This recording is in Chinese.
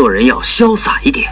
做人要潇洒一点。